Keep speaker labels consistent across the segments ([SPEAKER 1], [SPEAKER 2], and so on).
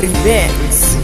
[SPEAKER 1] Remix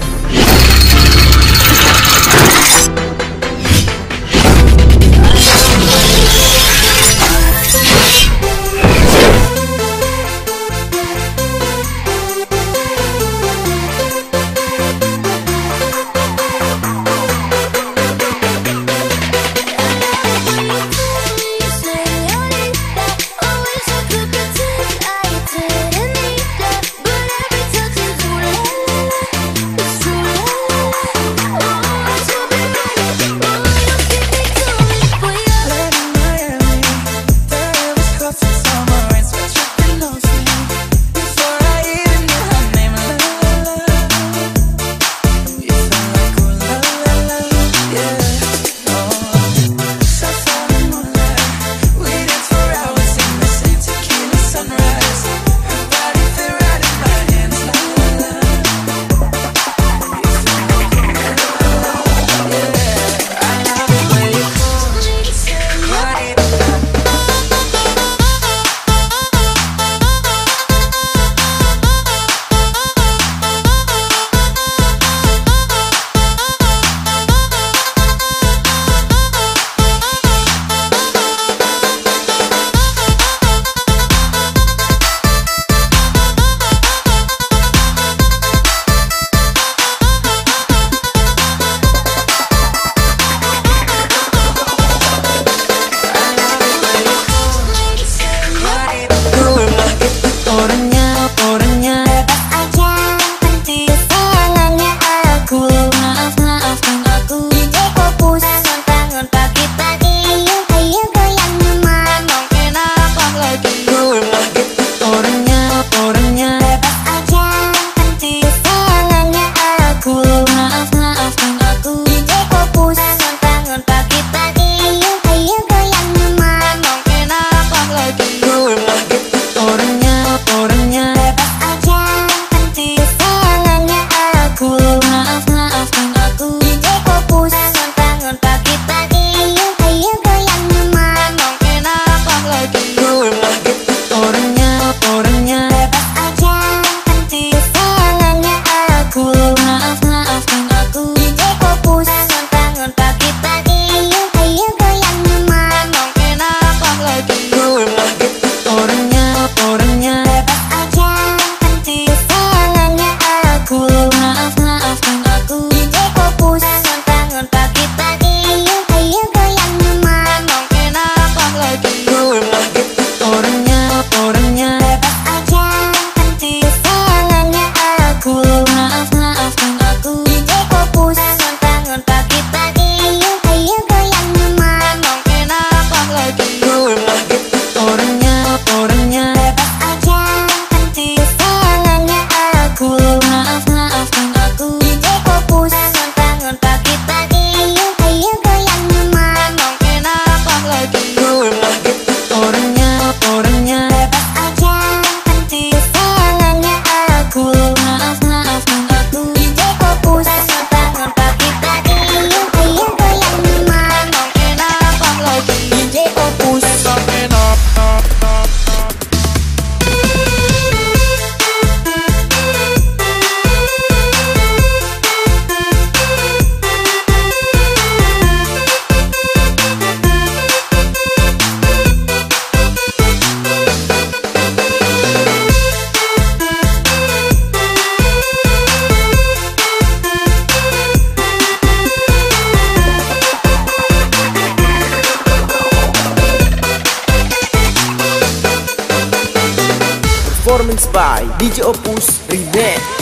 [SPEAKER 1] performance by DJ Opus Remix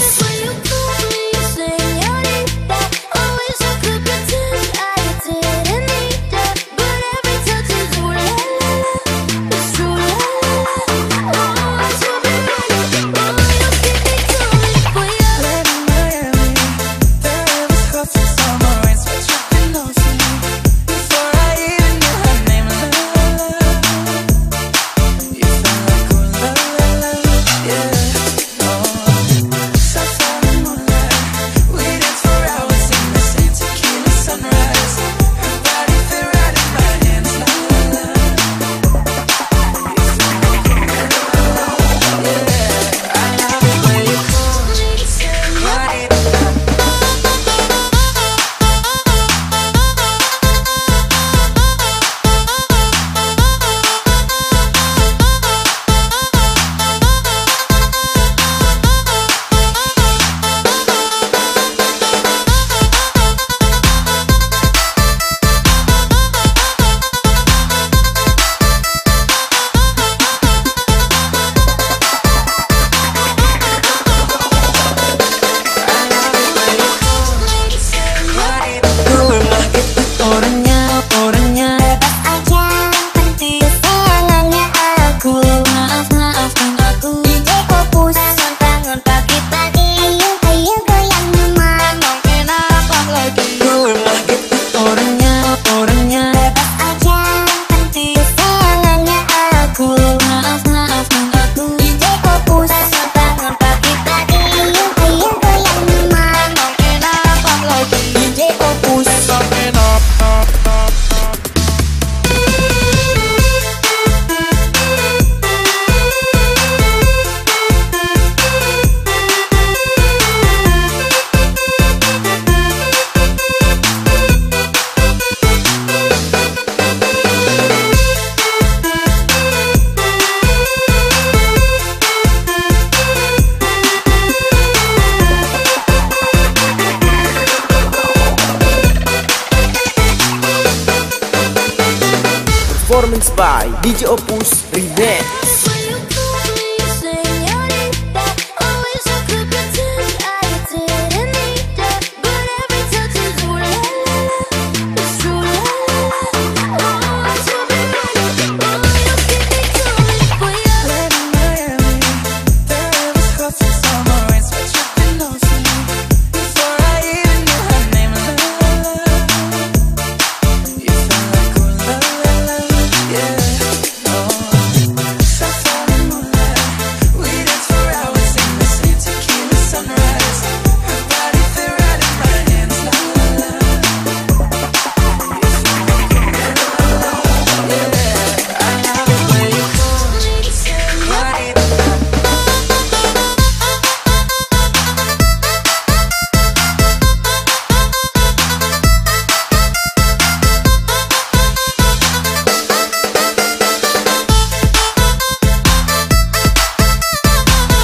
[SPEAKER 1] Performance by DJ Opus Remix